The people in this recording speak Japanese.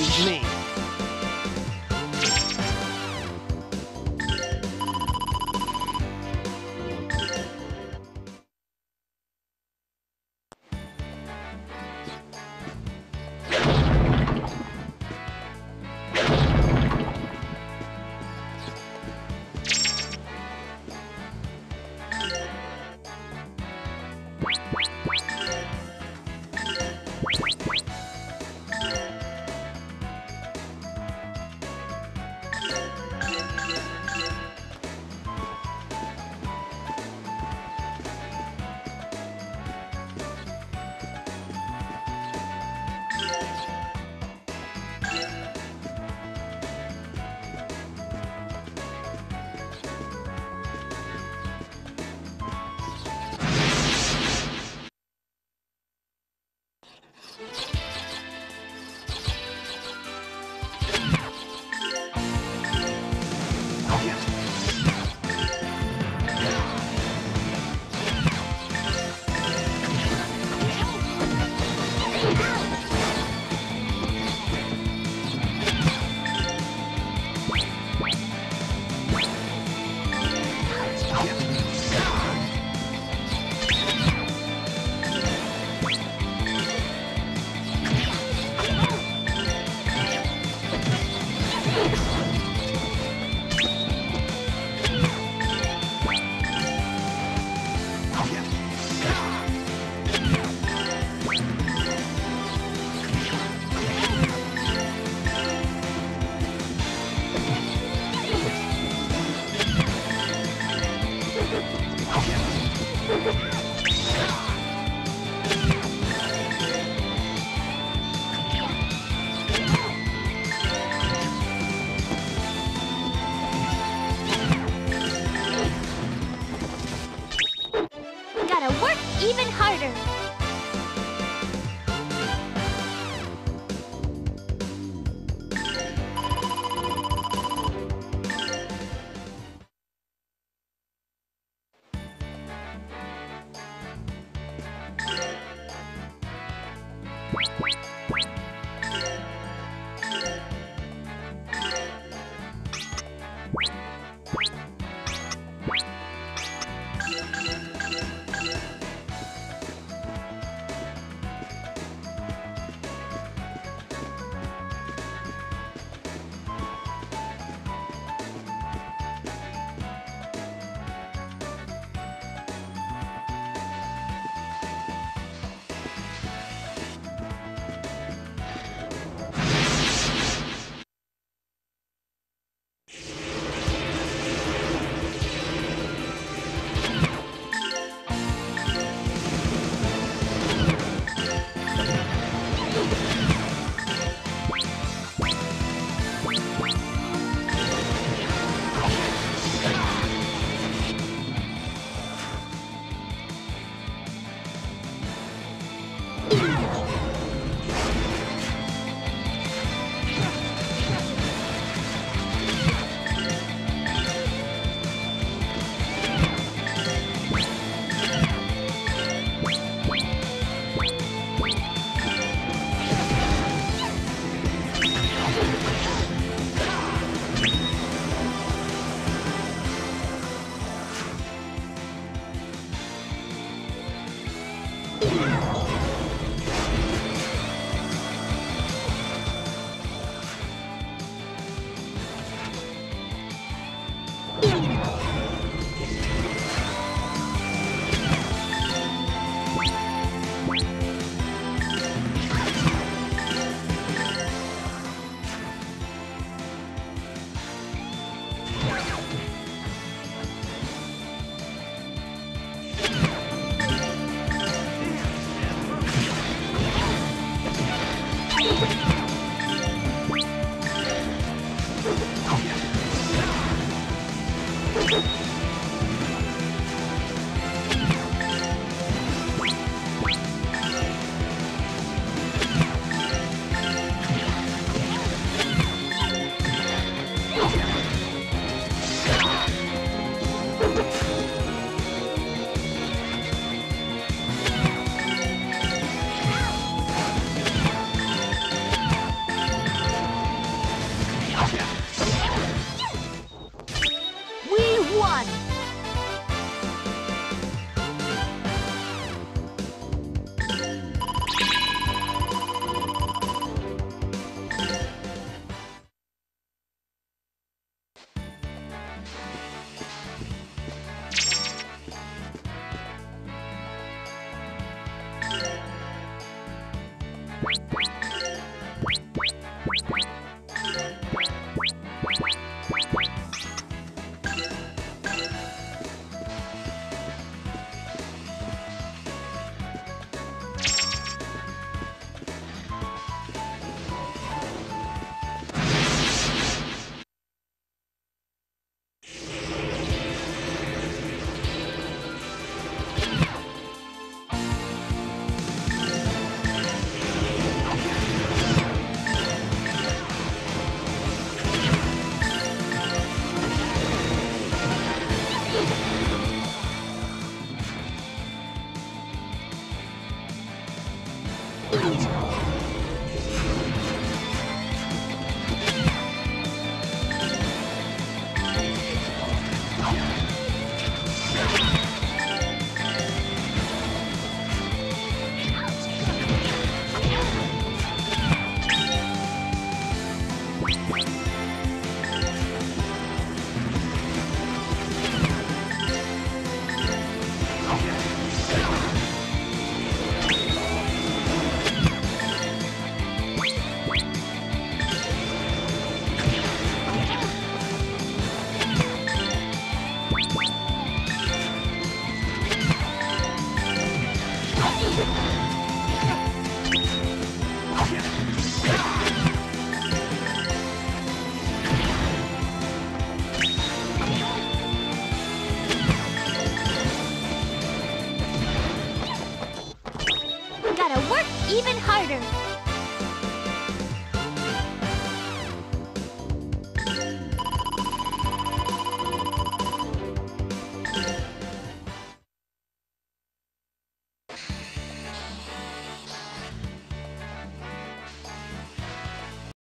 feeds me. 入る。Yeah. Even harder.